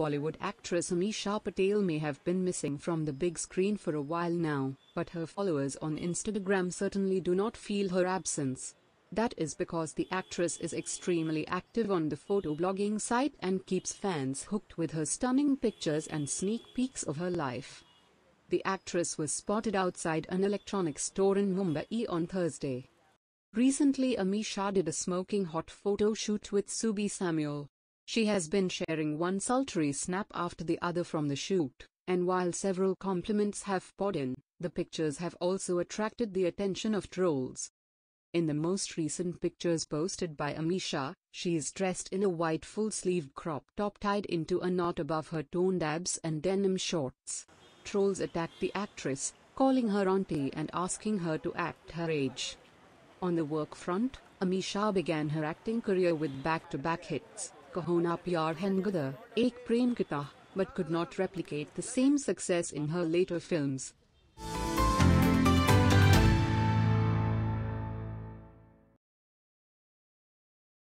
Bollywood actress Ameesha Patel may have been missing from the big screen for a while now, but her followers on Instagram certainly do not feel her absence. That is because the actress is extremely active on the photo blogging site and keeps fans hooked with her stunning pictures and sneak peeks of her life. The actress was spotted outside an electronics store in Mumbai on Thursday. Recently Ameesha did a smoking hot photo shoot with Subi Samuel. She has been sharing one sultry snap after the other from the shoot, and while several compliments have poured in, the pictures have also attracted the attention of trolls. In the most recent pictures posted by Ameesha, she is dressed in a white full-sleeved crop top tied into a knot above her toned abs and denim shorts. Trolls attacked the actress, calling her auntie and asking her to act her age. On the work front, Ameesha began her acting career with back-to-back hits. Kaho Naa Pyaar Hengada, Ek Prem Katha, but could not replicate the same success in her later films.